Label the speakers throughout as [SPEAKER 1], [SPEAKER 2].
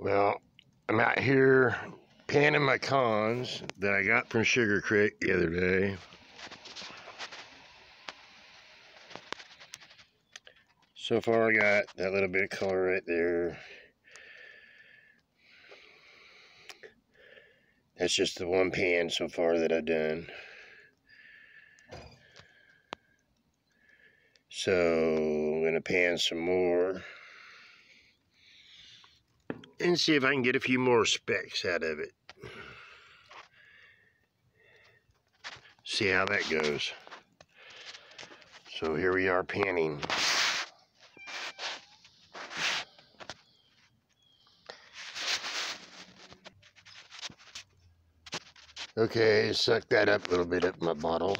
[SPEAKER 1] Well, I'm out here panning my cons that I got from Sugar Creek the other day. So far I got that little bit of color right there. That's just the one pan so far that I've done. So I'm going to pan some more and see if I can get a few more specks out of it. See how that goes. So here we are panning. Okay, suck that up a little bit up my bottle.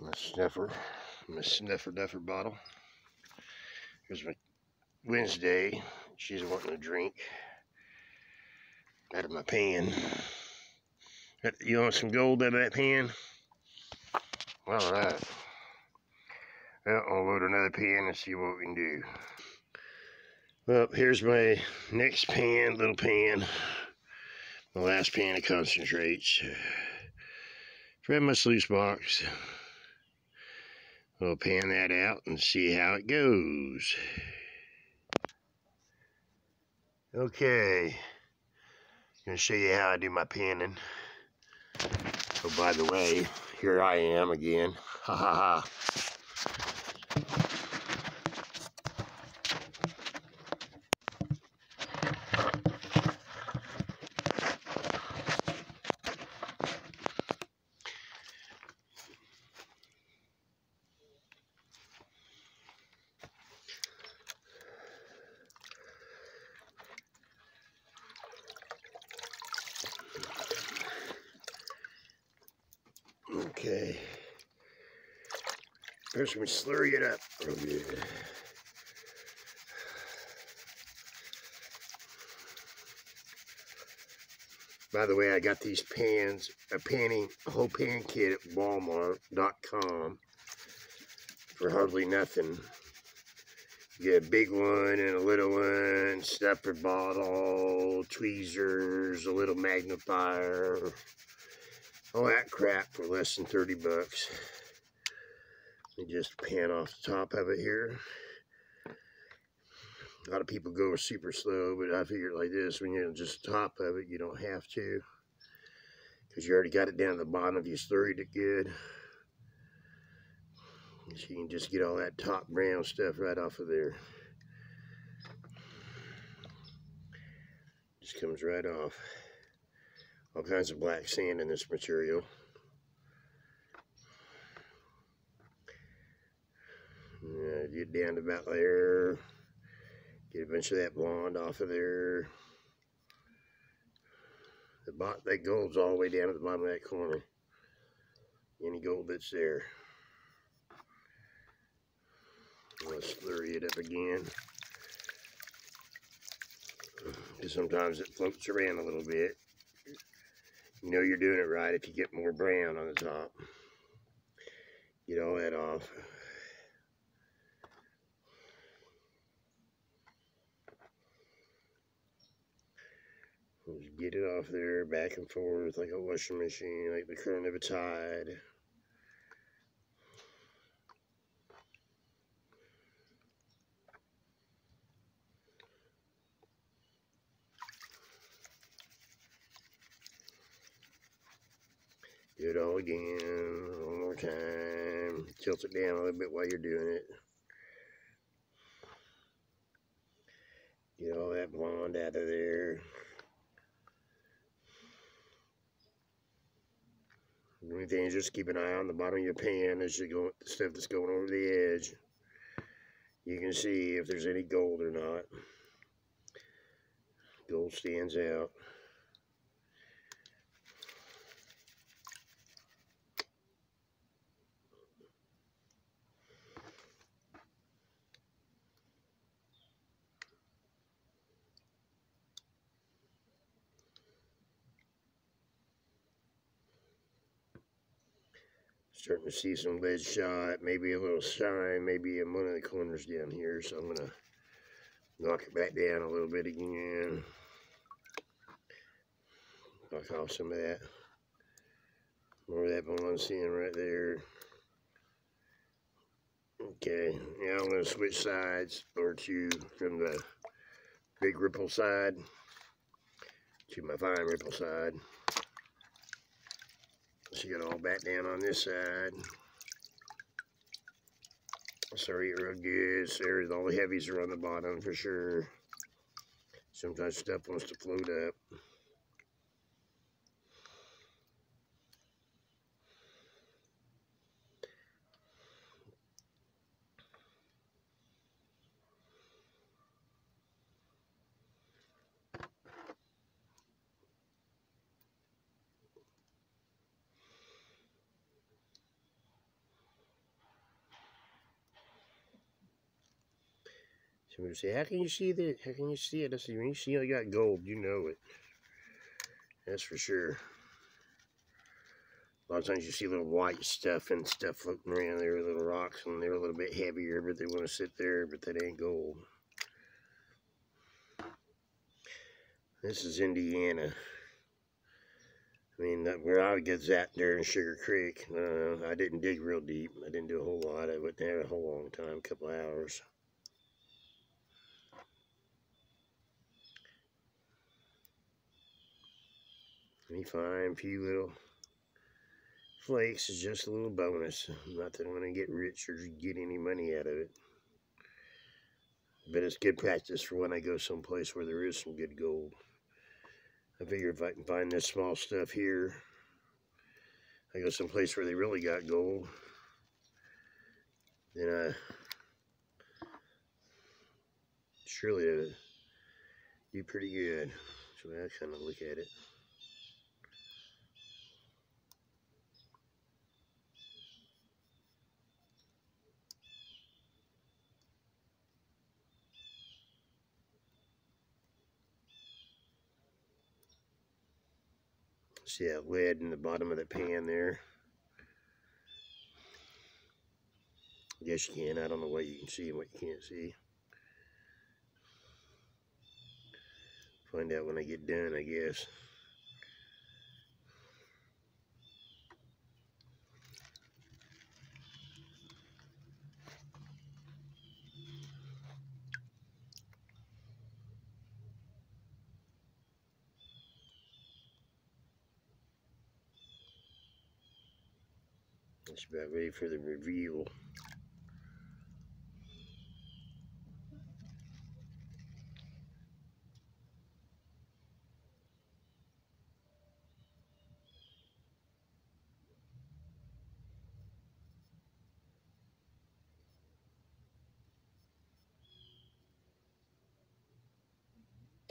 [SPEAKER 1] My sniffer, my sniffer duffer bottle. Here's my Wednesday. She's wanting a drink out of my pan. You want some gold out of that pan? Well, All right. Well, I'll load another pan and see what we can do. Well, here's my next pan, little pan. My last pan of concentrates. From my sluice box. We'll pan that out and see how it goes. Okay, I'm gonna show you how I do my panning. Oh, by the way, here I am again. Ha ha ha. Okay. First we slurry it up. By the way, I got these pans, a panning, a whole pan kit at Walmart.com for hardly nothing. You get a big one and a little one, snuffer bottle, tweezers, a little magnifier, all that crap for less than 30 bucks. And just pan off the top of it here. A lot of people go super slow, but I figure like this, when you're just the top of it, you don't have to. Because you already got it down to the bottom if you slurried it good. So you can just get all that top brown stuff right off of there. Just comes right off all kinds of black sand in this material. Get down to about there. Get a bunch of that blonde off of there. The bot that gold's all the way down at the bottom of that corner. Any gold that's there. Let's slurry it up again. Because sometimes it floats around a little bit. You know you're doing it right if you get more brown on the top. Get all that off. Just get it off there, back and forth like a washing machine, like the current of a tide. Do it all again, one more time. Tilt it down a little bit while you're doing it. Get all that blonde out of there. The only thing is just keep an eye on the bottom of your pan as you go the stuff that's going over the edge. You can see if there's any gold or not. Gold stands out. Starting to see some lead shot, maybe a little shine, maybe in one of the corners down here. So I'm going to knock it back down a little bit again. Knock off some of that. More of that bond seam right there. Okay, now I'm going to switch sides or to from the big ripple side to my fine ripple side. You get all back down on this side. Sorry, real good. So all the heavies are on the bottom for sure. Sometimes stuff wants to float up. Somebody say, how can you see that? How can you see it? I said, when you see I got gold, you know it. That's for sure. A lot of times you see little white stuff and stuff floating around there, little rocks, and they're a little bit heavier, but they want to sit there, but that ain't gold. This is Indiana. I mean, where I get that there in Sugar Creek, uh, I didn't dig real deep. I didn't do a whole lot. I went there a whole long time, a couple hours. Any fine few little flakes is just a little bonus. Not that I'm going to get rich or get any money out of it. But it's good practice for when I go someplace where there is some good gold. I figure if I can find this small stuff here, I go someplace where they really got gold, then I surely do pretty good. So I kind of look at it. See that lead in the bottom of the pan there? Yes, you can. I don't know what you can see and what you can't see. Find out when I get done, I guess. It's about ready for the reveal.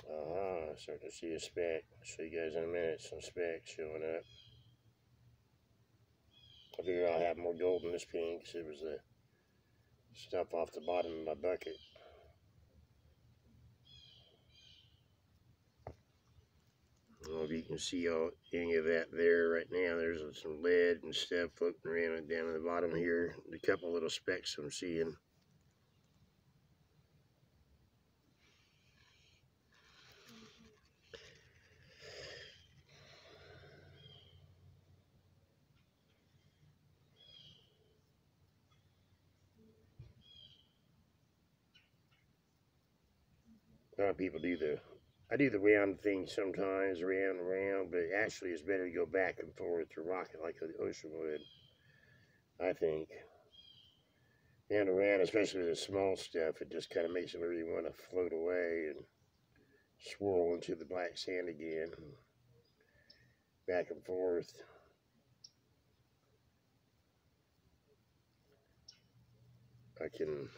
[SPEAKER 1] Uh starting to see a speck. Show you guys in a minute some specks showing up. I figured I'll have more gold in this pan because it was the stuff off the bottom of my bucket. I don't know if you can see all, any of that there right now. There's some lead and stuff floating around down at the bottom here. A couple little specks I'm seeing. A lot of people do the, I do the round thing sometimes, round and round, but actually it's better to go back and forth to rock it like the ocean would, I think. And round, especially the small stuff, it just kind of makes it really want to float away and swirl into the black sand again. Back and forth. I can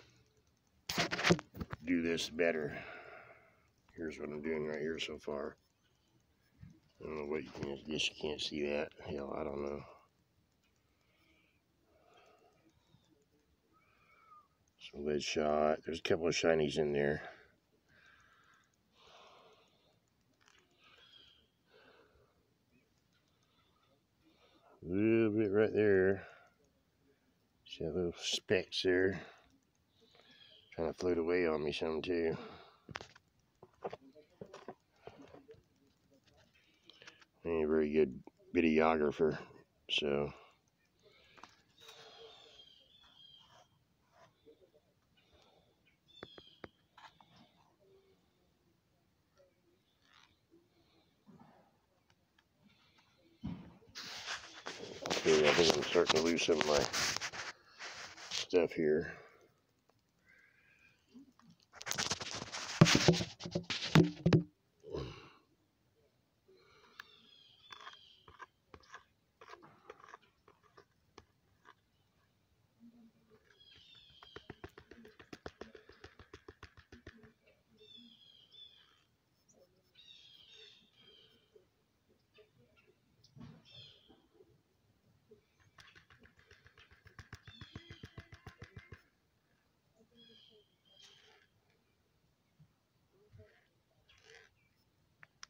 [SPEAKER 1] do this better. Here's what I'm doing right here so far. I don't know what you can, I guess you can't see that. Hell, I don't know. Some lead shot. There's a couple of shinies in there. A little bit right there. See that little specks there. Trying to float away on me some too. Ain't a very good videographer, so. Okay, I think I'm starting to lose some of my stuff here.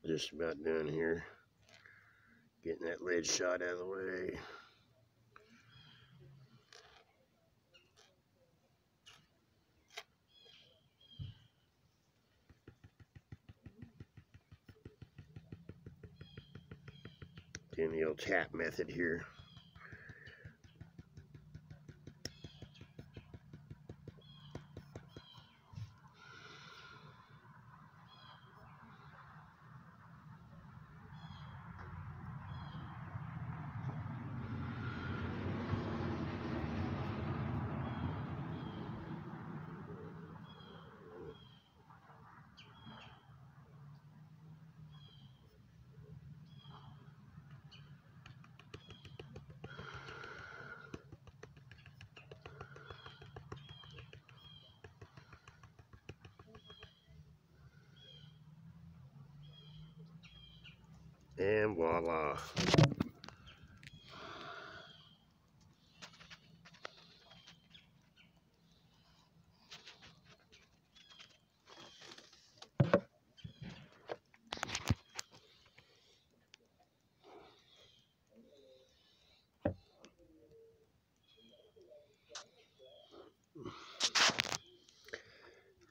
[SPEAKER 1] Just about done here. Getting that lead shot out of the way. Doing the old tap method here. And voila.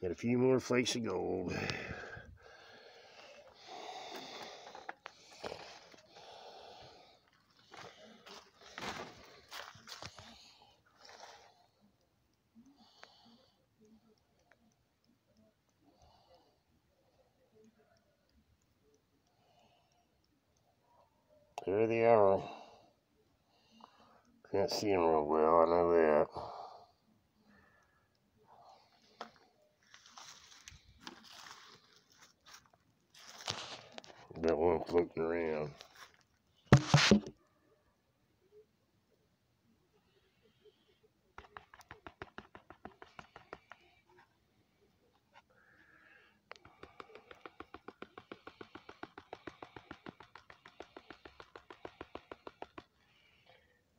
[SPEAKER 1] Got a few more flakes of gold. There they are. Can't see them real well, I know that. Got one floating around.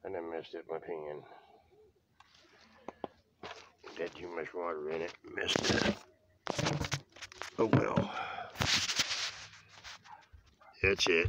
[SPEAKER 1] And I messed up my pan. Got too much water in it. Messed it up. Oh well. That's it.